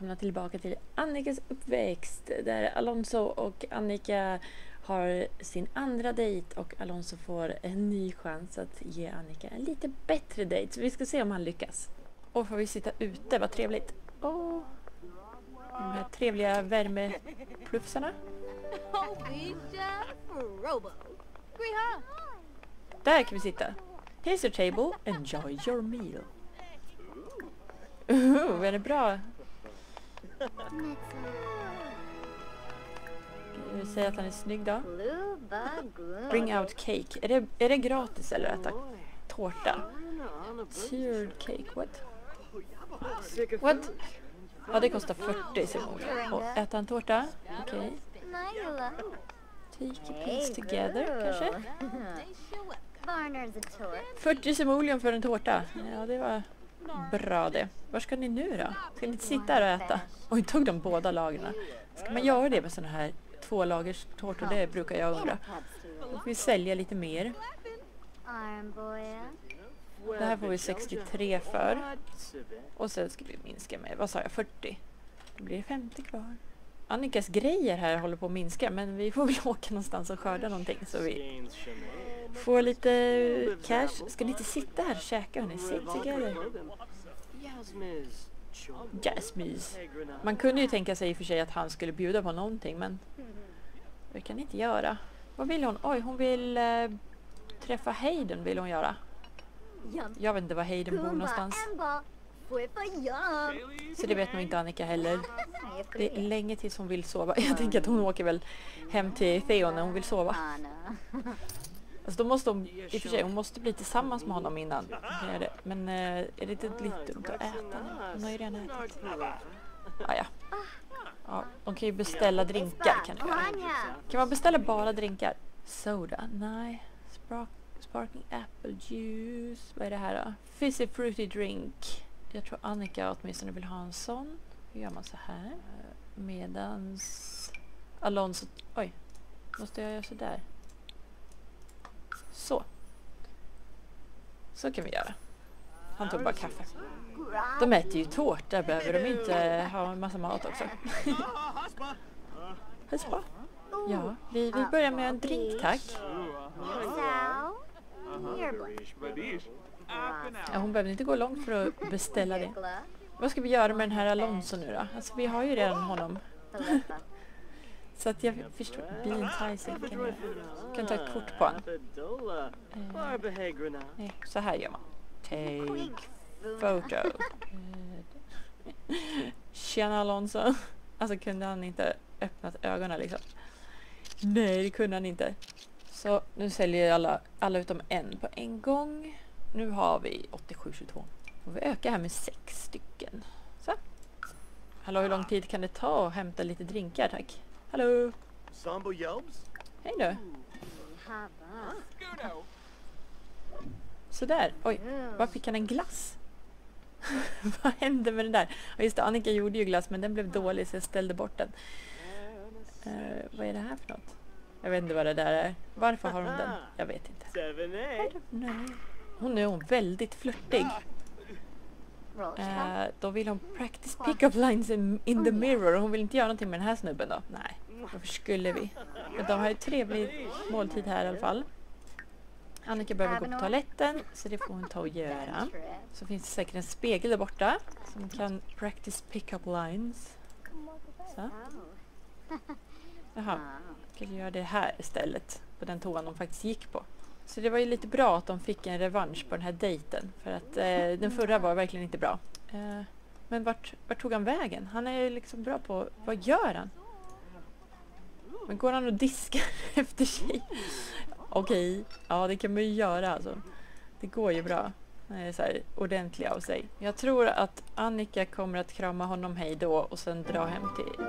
välkomna tillbaka till Annikas uppväxt där Alonso och Annika har sin andra dejt och Alonso får en ny chans att ge Annika en lite bättre dejt. Så vi ska se om han lyckas. Och får vi sitta ute, vad trevligt. Åh, de här trevliga värmeplufsarna. Där kan vi sitta. Here's your table, enjoy your meal. Uh, är det bra? Säga att han är snygg då? Bring out cake. Är det, är det gratis eller att äta tårta? Tiered cake, what? What? Ja, det kostar 40 simoner. Och äta en tårta? Okej. Take a piece together, kanske? 40 simoleon för en tårta. Ja, det var bra det. Var ska ni nu då? Ska ni inte sitta här och äta? Oj, tog de båda lagren? Ska man göra det med sådana här två lagers tårtor? Det brukar jag undra. Då får vi sälja lite mer. Det här får vi 63 för. Och sen ska vi minska med, vad sa jag, 40? Då blir det 50 kvar. Annikas grejer här håller på att minska men vi får väl åka någonstans och skörda någonting så vi Få lite cash. Ska ni inte sitta här och käka hörni? Sit together. Jasmys. Man kunde ju tänka sig i och för sig att han skulle bjuda på någonting men det kan inte göra. Vad vill hon? Oj, hon vill eh, träffa Hayden vill hon göra. Jag vet inte var Hayden bor någonstans. Så det vet nog inte Annika heller. Det är länge tills hon vill sova. Jag tänker att hon åker väl hem till Theo när hon vill sova. Alltså då måste hon, i och för sig, hon måste bli tillsammans med honom innan. Men eh, är det inte lite dumt att äta nu? Hon har ju redan ätit. Ah, ja. ja. De kan ju beställa drinkar kan du göra. Kan man beställa bara drinkar? Soda? Nej. Spark, sparkling apple juice. Vad är det här då? Fizzy fruity drink. Jag tror Annika åtminstone vill ha en sån. Hur gör man så här? Medans Alonso... Oj. Måste jag göra så där? Så. Så kan vi göra. Han tog bara kaffe. De äter ju tårta, behöver de inte ha en massa mat också? Huspa. Ja, vi, vi börjar med en drink tack. Ja, hon behöver inte gå långt för att beställa det. Vad ska vi göra med den här Alonso nu då? Alltså vi har ju redan honom. Så att jag förstår. Be enticing. Kan, ta ett kort på honom. Eh, så här gör man. Take photo. Tjena Alonso. Alltså kunde han inte öppnat ögonen liksom? Nej, det kunde han inte. Så nu säljer alla, alla utom en på en gång. Nu har vi 8722. Får vi öka här med sex stycken. Så. Hallå, hur lång tid kan det ta att hämta lite drinkar tack? Hallå? Sambo Yelbs? Hej då. Sådär. Oj, var fick han en glass? Vad hände med den där? Ja, just det, Annika gjorde ju glass men den blev dålig så jag ställde bort den. Uh, vad är det här för något? Jag vet inte vad det där är. Varför har hon den? Jag vet inte. Hon är hon väldigt flörtig. Uh, då vill hon practice pick-up lines in, in the mirror. Hon vill inte göra någonting med den här snubben då. Nej, varför skulle vi? Men de har ju trevlig måltid här i alla fall. Annika behöver gå på toaletten så det får hon ta och göra. Så finns det säkert en spegel där borta som kan practice pick-up lines. Så. Jaha, kanske göra det här istället. På den toan de faktiskt gick på. Så det var ju lite bra att de fick en revansch på den här dejten. För att eh, den förra var verkligen inte bra. Eh, men vart, vart tog han vägen? Han är ju liksom bra på... Vad gör han? Men går han och diskar efter sig? Okej, ja det kan man ju göra alltså. Det går ju bra. Han är så här ordentlig av sig. Jag tror att Annika kommer att krama honom hej då och sen dra hem till,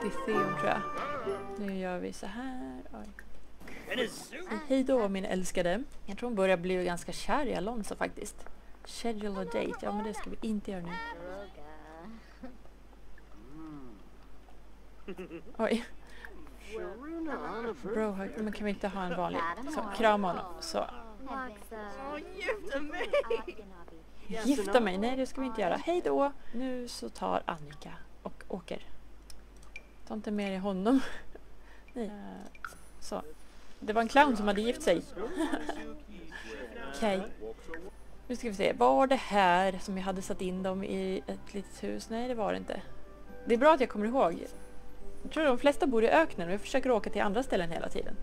till Theon tror jag. Nu gör vi så här. Oj. Hej då min älskade. Jag tror hon börjar bli ganska kär i Alonso faktiskt. Schedule a date. Ja men det ska vi inte göra nu. Oj. Bro, men kan vi inte ha en vanlig? Så, krama honom. Så. Gifta mig? Nej, det ska vi inte göra. Hej då! Nu så tar Annika och åker. Ta inte med dig honom. Nej. Eh, så. Det var en clown som hade gift sig. Okej. Okay. Nu ska vi se. Var det här som jag hade satt in dem i ett litet hus? Nej, det var det inte. Det är bra att jag kommer ihåg. Jag tror de flesta bor i öknen och jag försöker åka till andra ställen hela tiden.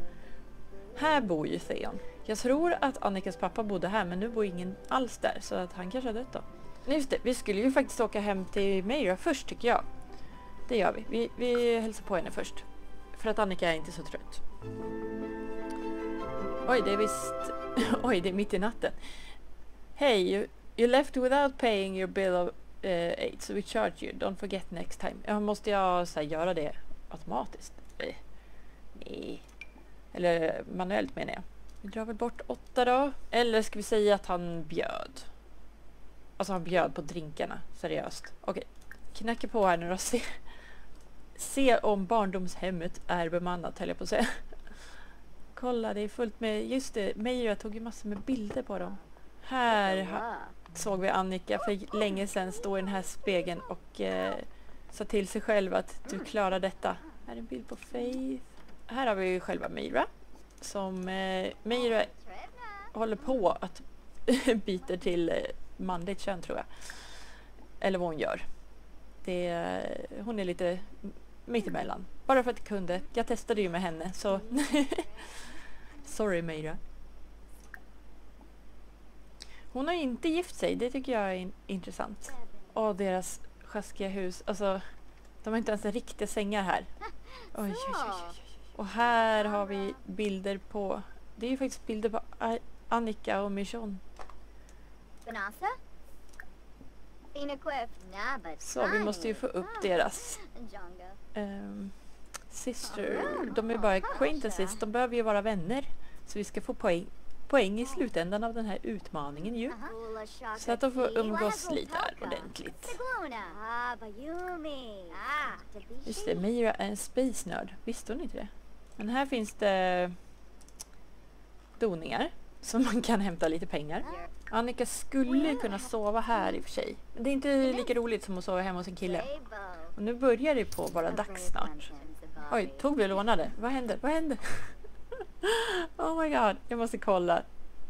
Här bor ju Theon. Jag tror att Annikas pappa bodde här men nu bor ingen alls där så att han kanske har dött då. Just det, vi skulle ju faktiskt åka hem till Meira först tycker jag. Det gör vi. vi. Vi hälsar på henne först. För att Annika är inte så trött. Oj, det är visst... Oj, det är mitt i natten. Hey, you, you left without paying your bill of uh, eight, so we charge you. Don't forget next time. Ja, måste jag så här, göra det automatiskt? Eh, nej. Eller manuellt menar jag. Vi drar väl bort åtta då. Eller ska vi säga att han bjöd? Alltså han bjöd på drinkarna. Seriöst. Okej. Knacka på här nu då. Se, om barndomshemmet är bemannat höll jag på att säga. Kolla det är fullt med, just det, Meira tog ju massor med bilder på dem. Här ha, såg vi Annika för länge sedan stå i den här spegeln och eh, sa till sig själv att du klarar detta. Här är en bild på Faith. Här har vi själva Meira som eh, Meira håller på att byta till eh, manligt kön tror jag. Eller vad hon gör. Det, eh, hon är lite mittemellan. Bara för att jag kunde. Jag testade ju med henne så sorry Meira. Hon har inte gift sig, det tycker jag är in intressant. Och deras sjaskiga hus, alltså de har inte ens riktiga sängar här. Oj, oj, oj, oj. Och här har vi bilder på, det är ju faktiskt bilder på Annika och Michon. Så vi måste ju få upp deras um, sister. De är bara acquaintances, de behöver ju vara vänner. Så vi ska få poäng, poäng i slutändan av den här utmaningen ju. Så att de får umgås lite här ordentligt. Just det, Mira är en space nörd. Visste hon inte det? Men här finns det doningar som man kan hämta lite pengar. Annika skulle kunna sova här i och för sig. Men det är inte lika roligt som att sova hemma hos en kille. Och nu börjar det på vara dags snart. Oj, tog vi lånade? Vad hände? Vad hände? oh my god, jag måste kolla.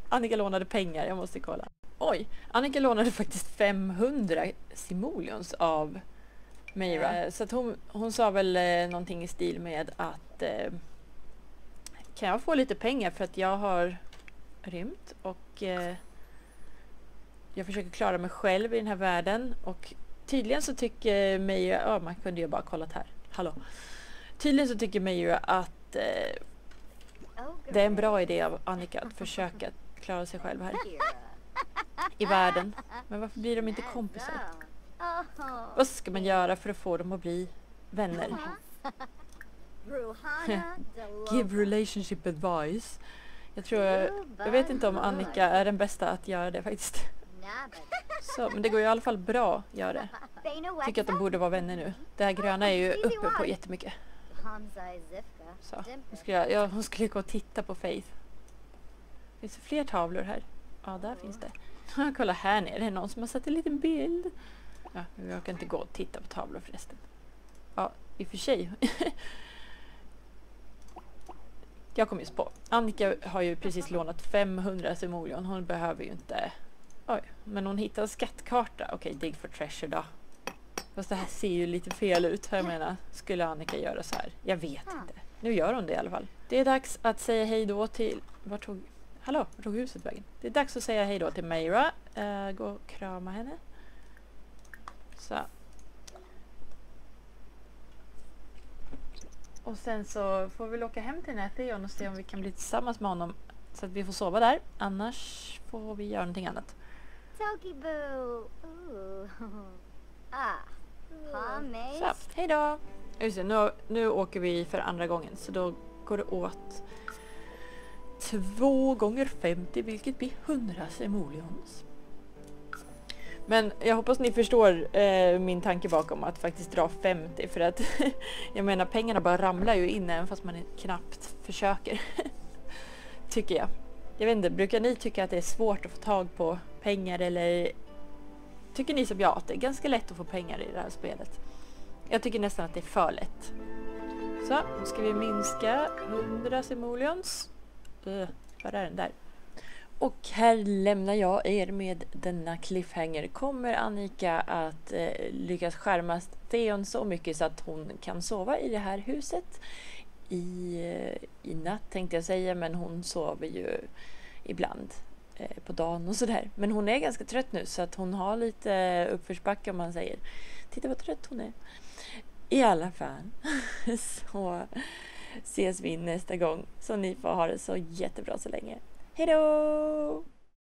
Annika lånade pengar, jag måste kolla. Oj, Annika lånade faktiskt 500 simoleons av Meira. Så att hon, hon sa väl eh, någonting i stil med att eh, kan jag få lite pengar för att jag har rymt och eh, jag försöker klara mig själv i den här världen och tydligen så tycker mig... ja man kunde ju bara kollat här, hallå. Tydligen så tycker mig ju att eh, det är en bra idé av Annika att försöka klara sig själv här i världen. Men varför blir de inte kompisar? Vad ska man göra för att få dem att bli vänner? Give relationship advice. Jag tror, jag vet inte om Annika är den bästa att göra det faktiskt. Så, men det går ju i alla fall bra att göra det. Tycker att de borde vara vänner nu. Det här gröna är ju uppe på jättemycket. Så, nu skulle jag, ja, hon skulle gå och titta på Faith. Finns det fler tavlor här? Ja, där finns det. Kolla här nere, det är någon som har satt en liten bild. Ja, jag kan inte gå och titta på tavlor förresten. Ja, i och för sig. jag kom just på. Annika har ju precis lånat 500 simoleon. Hon behöver ju inte... Oj, men hon hittade skattkarta. Okej, dig for treasure då. Fast det här ser ju lite fel ut. Jag menar, skulle Annika göra så här? Jag vet inte. Nu gör hon det i alla fall. Det är dags att säga hej då till... Vart tog... Hallå, vart tog huset vägen? Det är dags att säga hej då till Meira. Uh, gå och krama henne. Så. Och sen så får vi åka hem till Nätheon och se om vi kan bli tillsammans med honom så att vi får sova där. Annars får vi göra någonting annat. Tokiboo! Ah, så, hej då! Just det, nu, nu åker vi för andra gången så då går det åt två gånger 50 vilket blir 100 simoleons. Men jag hoppas ni förstår eh, min tanke bakom att faktiskt dra 50 för att jag menar pengarna bara ramlar ju in även fast man knappt försöker. Tycker jag. Jag vet inte, brukar ni tycka att det är svårt att få tag på pengar eller tycker ni som jag att det är ganska lätt att få pengar i det här spelet. Jag tycker nästan att det är för lätt. Så, nu ska vi minska 100 simoleons. Uh, var är den där? Och här lämnar jag er med denna cliffhanger. Kommer Annika att eh, lyckas skärma Theon så mycket så att hon kan sova i det här huset? I, i natt tänkte jag säga, men hon sover ju ibland eh, på dagen och sådär. Men hon är ganska trött nu så att hon har lite uppförsbacke om man säger. Titta vad trött hon är. I alla fall så ses vi nästa gång. Så ni får ha det så jättebra så länge. Hejdå!